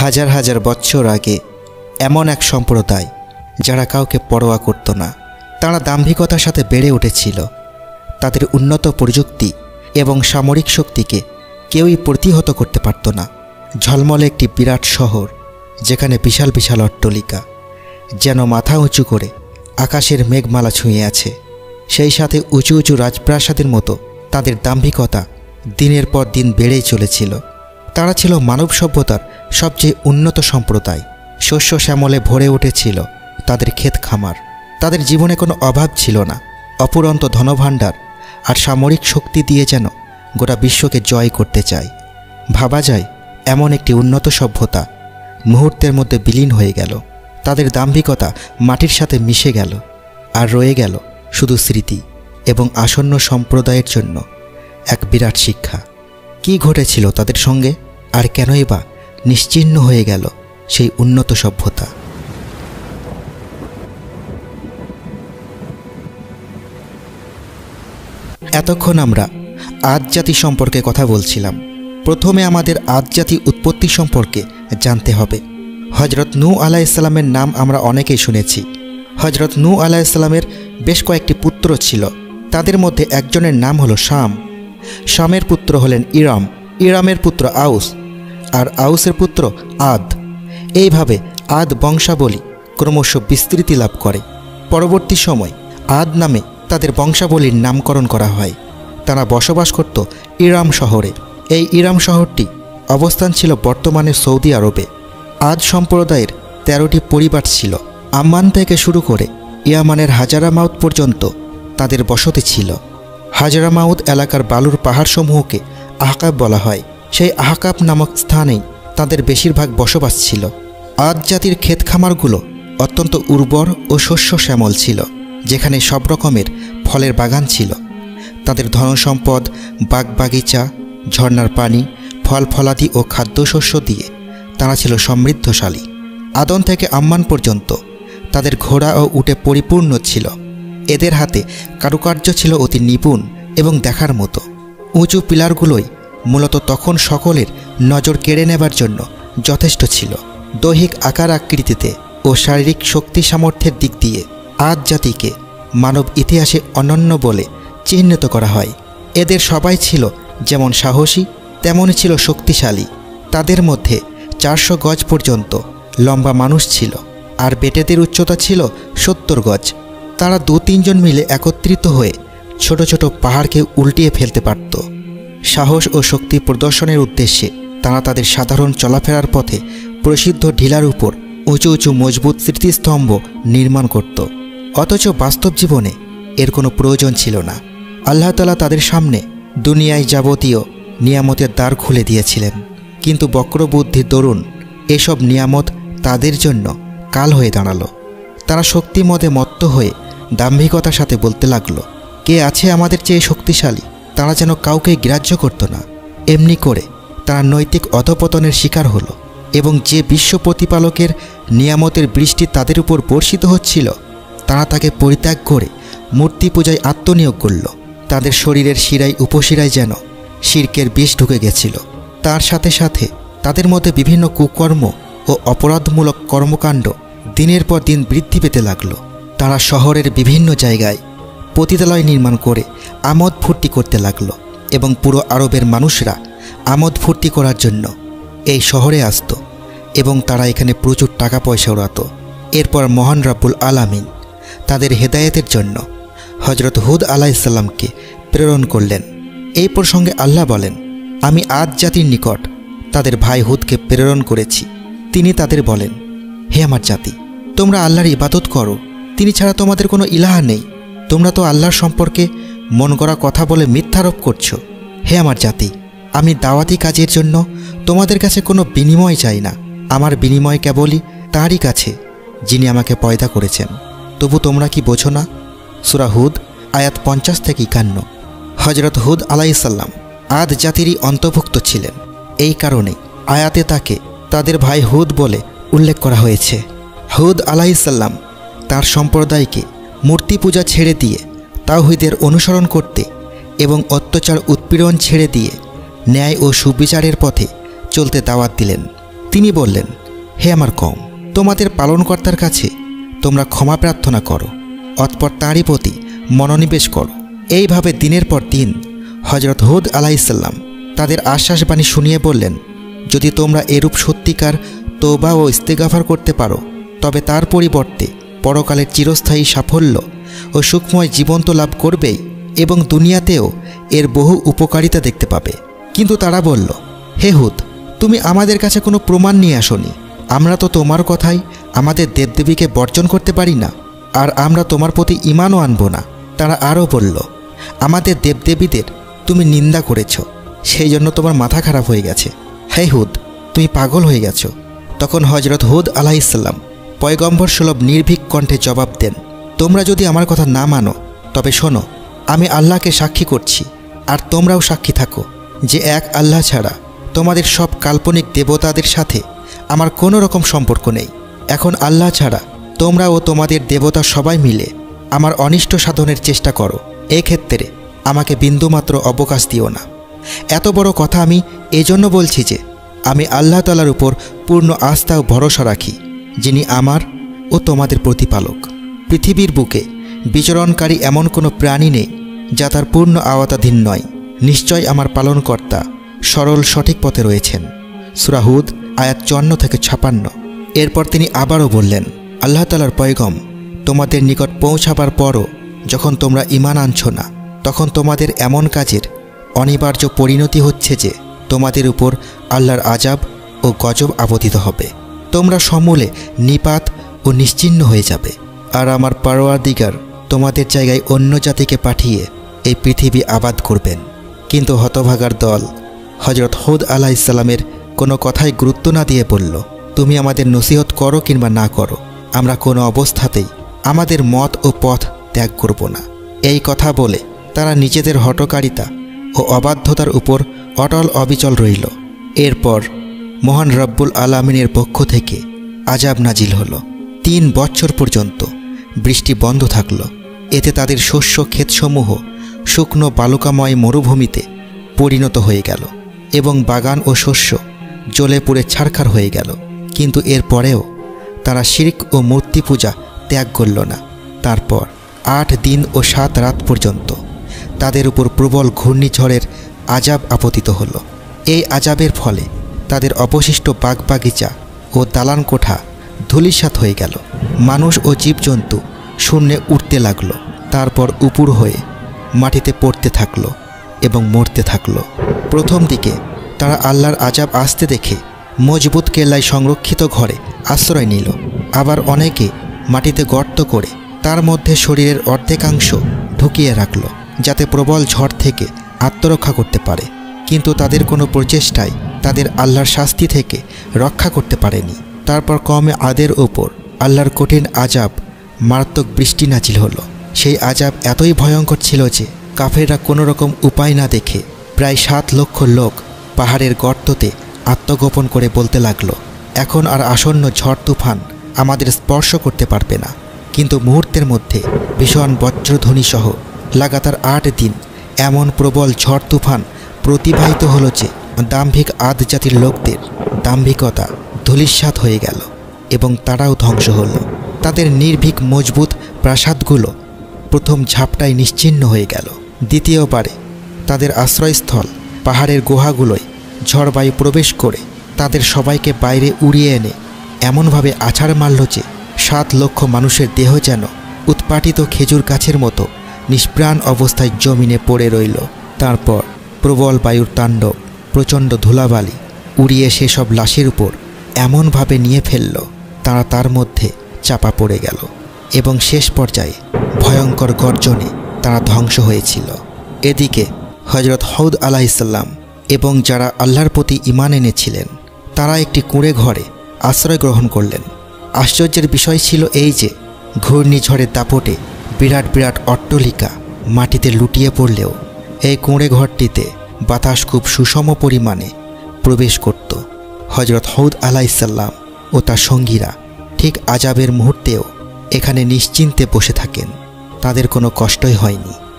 হাজার হাজার বৎসর আগে এমন এক সম্প্রদায় যারা কাউকে পরোয়া করত না, তারা দাম্ভিকতার সাথে বেড়ে উঠেছিল। তাদের উন্নত প্রযুক্তি এবং সামরিক শক্তিকে কেউই প্রতিহত করতে পারত না। ঝলমলে একটি বিরাট শহর, যেখানে বিশাল বিশাল অট্টলিকা, যেন মাথা উঁচু করে আকাশের মেঘমালা ছুঁয়ে আছে। সেই সাথে উঁচু উঁচু রাজপ্রাসাদের মতো তাদের দাম্ভিকতা দিনের পর দিন বেড়েই চলেছিল। তারা ছিল মানব সভ্যতার সবচেয়ে উন্নত সম্প্রদায়। শস্য শ্যামলে ভরে উঠেছিল তাদের ক্ষেত খামার। তাদের জীবনে কোনো অভাব ছিল না। অপুরন্ত ধনভাণ্ডার আর সামরিক শক্তি দিয়ে যেন গোটা বিশ্বকে জয় করতে চায়। ভাবা যায়, এমন একটি উন্নত সভ্যতা মুহূর্তের মধ্যে বিলীন হয়ে গেল। তাদের দাম্ভিকতা মাটির সাথে মিশে গেল আর রয়ে গেল শুধু স্মৃতি এবং আসন্ন সম্প্রদায়ের জন্য এক বিরাট শিক্ষা। কি ঘটেছিল তাদের সঙ্গে? আর কেনই বা নিশ্চিহ্ন হয়ে গেল সেই উন্নত সভ্যতা? এতক্ষণ আমরা আদ জাতি সম্পর্কে কথা বলছিলাম। প্রথমে আমাদের আদ জাতি উৎপত্তি সম্পর্কে জানতে হবে। হজরত নূ আলাহ ইসলামের নাম আমরা অনেকেই শুনেছি। হজরত নূ আলাহ ইসলামের বেশ কয়েকটি পুত্র ছিল। তাদের মধ্যে একজনের নাম হলো শাম। শামের পুত্র হলেন ইরাম, ইরামের পুত্র আউস, আর আউসের পুত্র আদ। এইভাবে আদ বংশাবলী ক্রমশ বিস্তৃতি লাভ করে। পরবর্তী সময় আদ নামে তাদের বংশাবলীর নামকরণ করা হয়। তারা বসবাস করত ইরাম শহরে। এই ইরাম শহরটি অবস্থান ছিল বর্তমানে সৌদি আরবে। আদ সম্প্রদায়ের তেরোটি পরিবার ছিল। আম্মান থেকে শুরু করে ইয়ামানের হাজারামাউত পর্যন্ত তাদের বসতি ছিল। হাজারামাউত এলাকার বালুর পাহাড়সমূহকে আহকাব বলা হয়। সেই আহকাব নামক স্থানেই তাদের বেশিরভাগ বসবাস ছিল। আদ জাতির ক্ষেত খামারগুলো অত্যন্ত উর্বর ও শস্য শ্যামল ছিল, যেখানে সব রকমের ফলের বাগান ছিল। তাদের ধনসম্পদ, বাগবাগিচা, ঝর্নার পানি, ফল ফলাদি ও খাদ্যশস্য দিয়ে তারা ছিল সমৃদ্ধশালী। আদন থেকে আম্মান পর্যন্ত তাদের ঘোড়া ও উটে পরিপূর্ণ ছিল। এদের হাতে কারুকার্য ছিল অতি নিপুণ এবং দেখার মতো। উঁচু পিলারগুলোই মূলত তখন সকলের নজর কেড়ে নেবার জন্য যথেষ্ট ছিল। দৈহিক আকার আকৃতিতে ও শারীরিক শক্তি সামর্থ্যের দিক দিয়ে আজ জাতিকে মানব ইতিহাসে অনন্য বলে চিহ্নিত করা হয়। এদের সবাই ছিল যেমন সাহসী, তেমনই ছিল শক্তিশালী। তাদের মধ্যে চারশো গজ পর্যন্ত লম্বা মানুষ ছিল আর বেটেদের উচ্চতা ছিল সত্তর গজ। তারা দু তিনজন মিলে একত্রিত হয়ে ছোট ছোট পাহাড়কে উল্টিয়ে ফেলতে পারত। সাহস ও শক্তি প্রদর্শনের উদ্দেশ্যে তারা তাদের সাধারণ চলাফেরার পথে প্রসিদ্ধ ঢিলার উপর উঁচু উঁচু মজবুত স্মৃতিস্তম্ভ নির্মাণ করত। অথচ বাস্তব জীবনে এর কোনো প্রয়োজন ছিল না। আল্লাহ তালা তাদের সামনে দুনিয়ায় যাবতীয় নিয়ামতের দ্বার খুলে দিয়েছিলেন। কিন্তু বক্রবুদ্ধির দরুন এসব নিয়ামত তাদের জন্য কাল হয়ে দাঁড়াল। তারা শক্তিমদে মত্ত হয়ে দাম্ভিকতার সাথে বলতে লাগল, কে আছে আমাদের চেয়ে শক্তিশালী? তারা যেন কাউকে গ্রাহ্য করতো না। এমনি করে তারা নৈতিক অধপতনের শিকার হলো এবং যে বিশ্ব প্রতিপালকের নিয়ামতের বৃষ্টি তাদের উপর বর্ষিত হচ্ছিল, তারা তাকে পরিত্যাগ করে মূর্তি পূজায় আত্মনিয়োগ করল। তাদের শরীরের শিরায় উপশিরায় যেন শির্কের বিষ ঢুকে গেছিল। তার সাথে সাথে তাদের মধ্যে বিভিন্ন কুকর্ম ও অপরাধমূলক কর্মকাণ্ড দিনের পর দিন বৃদ্ধি পেতে লাগল। তারা শহরের বিভিন্ন জায়গায় পতিতালয় নির্মাণ করে আমোদ ফুর্তি করতে লাগল এবং পুরো আরবের মানুষরা আমোদ ফুর্তি করার জন্য এই শহরে আসতো এবং তারা এখানে প্রচুর টাকা পয়সা উড়াতো। এরপর মহান রাব্বুল আলামিন তাদের হেদায়েতের জন্য হজরত হুদ আলাইসাল্লামকে প্রেরণ করলেন। এই প্রসঙ্গে আল্লাহ বলেন, আমি আদ জাতির নিকট তাদের ভাই হুদকে প্রেরণ করেছি। তিনি তাদের বলেন, হে আমার জাতি, তোমরা আল্লাহর ইবাদত করো। তিনি ছাড়া তোমাদের কোনো ইলাহা নেই। তোমরা তো আল্লাহর সম্পর্কে মন গড়া কথা বলে মিথ্যারোপ করছ। হে আমার জাতি, আমি দাওয়াতি কাজের জন্য তোমাদের কাছে কোনো বিনিময় চাই না। আমার বিনিময় কেবলই তাঁরই কাছে, যিনি আমাকে পয়দা করেছেন। তবু তোমরা কি বোঝো না? সুরা হুদ, আয়াত পঞ্চাশ থেকে একান্ন। হজরত হুদ আলাইসাল্লাম আদ জাতিরই অন্তর্ভুক্ত ছিলেন। এই কারণে আয়াতে তাকে তাদের ভাই হুদ বলে উল্লেখ করা হয়েছে। হুদ আলাইসাল্লাম তার সম্প্রদায়কে মূর্তি পূজা ছেড়ে দিয়ে, তাওহিদের অনুসরণ করতে এবং অত্যাচার উৎপীড়ন ছেড়ে দিয়ে ন্যায় ও সুবিচারের পথে চলতে দাওয়াত দিলেন। তিনি বললেন, হে আমার কম তোমাদের পালনকর্তার কাছে তোমরা ক্ষমা প্রার্থনা করো, অতপর তাঁরই প্রতি মনোনিবেশ করো। এইভাবে দিনের পর দিন হজরত হুদ আলাইসাল্লাম তাদের আশ্বাসবাণী শুনিয়ে বললেন, যদি তোমরা এরূপ সত্যিকার তোবা ও ইস্তেগাফার করতে পারো, তবে তার পরিবর্তে পরকালের চিরস্থায়ী সাফল্য ও সুখময় জীবন তো লাভ করবেই এবং দুনিয়াতেও এর বহু উপকারিতা দেখতে পাবে। কিন্তু তারা বলল, হে হুদ, তুমি আমাদের কাছে কোনো প্রমাণ নিয়ে আসনি। আমরা তো তোমার কথাই আমাদের দেবদেবীকে বর্জন করতে পারি না, আর আমরা তোমার প্রতি ইমানও আনব না। তারা আরও বলল, আমাদের দেবদেবীদের তুমি নিন্দা করেছ, সেই জন্য তোমার মাথা খারাপ হয়ে গেছে। হে হুদ, তুমি পাগল হয়ে গেছো। তখন হজরত হুদ আলাইসাল্লাম পয়গম্বর সুলভ নির্ভীক কণ্ঠে জবাব দেন, তোমরা যদি আমার কথা না মানো, তবে শোনো, আমি আল্লাহকে সাক্ষী করছি, আর তোমরাও সাক্ষী থাকো যে এক আল্লাহ ছাড়া তোমাদের সব কাল্পনিক দেবতাদের সাথে আমার কোনো রকম সম্পর্ক নেই। এখন আল্লাহ ছাড়া তোমরা ও তোমাদের দেবতা সবাই মিলে আমার অনিষ্ট সাধনের চেষ্টা করো। এক্ষেত্রে আমাকে বিন্দুমাত্র অবকাশ দিও না। এত বড় কথা আমি এজন্য বলছি যে, আমি আল্লাহ তালার উপর পূর্ণ আস্থা ও ভরসা রাখি। যিনি আমার ও তোমাদের প্রতিপালক। পৃথিবীর বুকে বিচরণকারী এমন কোনো প্রাণী নেই, যা তার পূর্ণ আওতাধীন নয়। নিশ্চয় আমার পালনকর্তা সরল সঠিক পথে রয়েছেন। সুরাহুদ আয়াত চুয়ান্ন থেকে ছাপান্ন। এরপর তিনি আবারও বললেন, আল্লাহ তালার পয়গম তোমাদের নিকট পৌঁছাবার পরও যখন তোমরা ইমান আনছ না, তখন তোমাদের এমন কাজের অনিবার্য পরিণতি হচ্ছে যে তোমাদের উপর আল্লাহর আজাব ও গজব আপতিত হবে। তোমরা সমূলে নিপাত ও নিশ্চিহ্ন হয়ে যাবে। আর আমার পারোয়াদিগার তোমাদের জায়গায় অন্য জাতিকে পাঠিয়ে এই পৃথিবী আবাদ করবেন। কিন্তু হতভাগার দল হজরত হৌদ আলাহ ইসলামের কোনো কথাই গুরুত্ব না দিয়ে বলল, তুমি আমাদের নসিহত করো কিংবা না করো, আমরা কোনো অবস্থাতেই আমাদের মত ও পথ ত্যাগ করব না। এই কথা বলে তারা নিজেদের হটকারিতা ও অবাধ্যতার উপর অটল অবিচল রইল। এরপর মহান রব্বুল আলামিনের পক্ষ থেকে আজাব নাজিল হলো। তিন বছর পর্যন্ত বৃষ্টি বন্ধ থাকল। এতে তাদের শস্য ক্ষেতসমূহ শুকনো বালুকাময় মরুভূমিতে পরিণত হয়ে গেল এবং বাগান ও শস্য জ্বলে পুড়ে ছাড়খার হয়ে গেল। কিন্তু এর পরেও তারা শিরিক ও মূর্তি পূজা ত্যাগ করল না। তারপর আট দিন ও সাত রাত পর্যন্ত তাদের উপর প্রবল ঘূর্ণিঝড়ের আজাব আপতিত হলো। এই আজাবের ফলে তাদের অবশিষ্ট বাগবাগিচা ও দালান কোঠা ধুলিসাত হয়ে গেল। মানুষ ও জীবজন্তু শূন্যে উঠতে লাগল, তারপর উপুর হয়ে মাটিতে পড়তে থাকল এবং মরতে থাকল। প্রথম দিকে তারা আল্লাহর আজাব আসতে দেখে মজবুত কেল্লায় সংরক্ষিত ঘরে আশ্রয় নিল। আবার অনেকে মাটিতে গর্ত করে তার মধ্যে শরীরের অর্ধেকাংশ ঢুকিয়ে রাখল, যাতে প্রবল ঝড় থেকে আত্মরক্ষা করতে পারে। কিন্তু তাদের কোনো প্রচেষ্টায় তাদের আল্লাহর শাস্তি থেকে রক্ষা করতে পারেনি। তারপর কমে আদের ওপর আল্লাহর কঠিন আজাব মারাত্মক বৃষ্টি নাচিল হলো। সেই আজাব এতই ভয়ঙ্কর ছিল যে কাফেররা কোনো রকম উপায় না দেখে প্রায় সাত লক্ষ লোক পাহাড়ের গর্ততে আত্মগোপন করে বলতে লাগল, এখন আর আসন্ন ঝড় তুফান আমাদের স্পর্শ করতে পারবে না। কিন্তু মুহূর্তের মধ্যে ভীষণ বজ্রধ্বনি সহ লাগাতার আট দিন এমন প্রবল ঝড় তুফান প্রতিবাহিত হলো যে দাম্ভিক আদ জাতির লোকদের দাম্ভিকতা ধূলিস্বাদ হয়ে গেল এবং তারাও ধ্বংস হল। তাদের নির্ভীক মজবুত প্রাসাদগুলো প্রথম ঝাপটায় নিশ্চিহ্ন হয়ে গেল। দ্বিতীয়বারে তাদের আশ্রয়স্থল পাহাড়ের গুহাগুলোয় ঝড়বায়ু প্রবেশ করে তাদের সবাইকে বাইরে উড়িয়ে এনে এমনভাবে আছাড় মারল যে সাত লক্ষ মানুষের দেহ যেন উৎপাটিত খেজুর গাছের মতো নিষ্প্রাণ অবস্থায় জমিনে পড়ে রইল। তারপর প্রবল বায়ুর তাণ্ডব প্রচণ্ড ধুলাবালি উড়িয়ে সেসব লাশের উপর এমনভাবে নিয়ে ফেলল, তারা তার মধ্যে চাপা পড়ে গেল এবং শেষ পর্যায়ে ভয়ঙ্কর গর্জনে তারা ধ্বংস হয়েছিল। এদিকে হজরত হৌদ আলাহিসাল্লাম এবং যারা আল্লাহর প্রতি ইমান এনেছিলেন, তারা একটি কুঁড়ে ঘরে আশ্রয় গ্রহণ করলেন। আশ্চর্যের বিষয় ছিল এই যে ঘূর্ণিঝড়ের দাপটে বিরাট বিরাট অট্টলিকা মাটিতে লুটিয়ে পড়লেও এই কুঁড়ে ঘরটিতে বাতাস খুব সুষম পরিমাণে প্রবেশ করত। হজরত হৌদ আলাইসাল্লাম ও তার সঙ্গীরা ঠিক আজাবের মুহূর্তেও এখানে নিশ্চিন্তে বসে থাকেন। তাদের কোনো কষ্টই হয়নি।